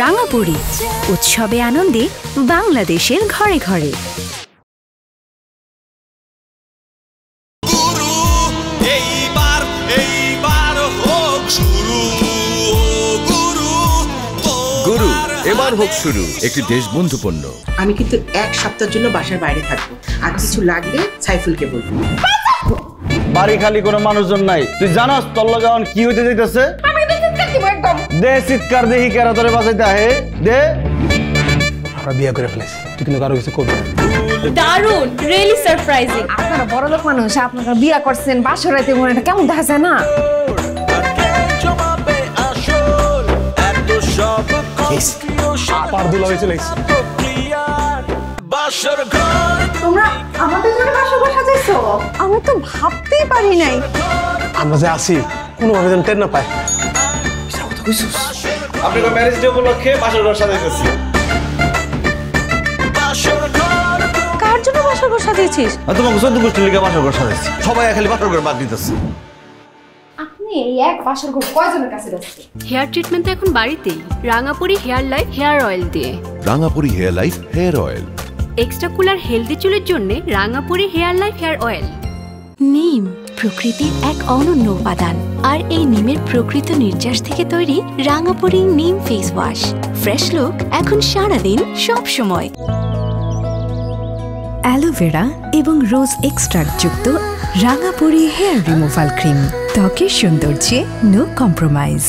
রাঙাপুরি। উৎসবে আনন্দে বাংলাদেশের ঘরে ঘরে। গুরু এইবার এইবার হোক শুরু ও গুরু গুরু তোমার এবার হোক শুরু একটি দেশবন্ধু পণ্য আমি কিন্তু এক সপ্তাহের জন্য বাসার বাইরে থাকব। আর কিছু লাগলে সাইফুলকে বলব। বাড়ি খালি কোনো মানুষজন নাই। তুই জানাস তোর কি হইতে যাইতেছে? দে চিৎকার দেখি কেরা তোরে বাঁচাইতে আহে। দে। আমরা বিয়ে করে ফেলেছি। তুই কিন্তু কারও কিছু করবি দারুণ রিয়েলি সারপ্রাইজিং আপনারা বড় লোক মানুষ আপনারা বিয়া করছেন বাসর মনে এটা কেমন দেখা যায় না? জমাবে আসল এত সব পার দুলা চলে এসেছি বাসর ঘর তোমরা আমাদের জন্য বাসর ঘর সাজাইছো? আমি তো ভাবতেই পারি নাই। আমরা যে আসি কোনোভাবে যেন টের না পায়। আপনাকে ম্যারেজ ডে উপলক্ষে বাসর ঘর সাজাইতেছি। কার জন্য বাসর ঘর সাজিয়েছিস? আর তোমাকে চোদ্দ গোষ্ঠীর লিগে বাসর ঘর সাজাইছি। সবাই খালি বাসর ঘর বাদ দিতেছে। আপনি এই এক বাসর ঘর কয়জনের কাছে যাচ্ছে হেয়ার ট্রিটমেন্ট তো এখন বাড়িতেই। Rangapuri hair life hair oil দিয়ে। Rangapuri hair life hair oil. Extra cooler healthy চুলের জন্য Rangapuri hair life hair oil. নিম। প্রকৃতির এক অনন্য উপাদান। আর এই নিমের প্রকৃত নির্যাস থেকে তৈরি রাঙাপুরি নিম ফেস ওয়াশ ফ্রেশ লুক এখন সারাদিন সব সময় অ্যালোভেরা এবং রোজ এক্সট্রাক্ট যুক্ত রাঙাপুরি হেয়ার রিমুভাল ক্রিম ত্বকের সৌন্দর্যে নো কম্প্রোমাইজ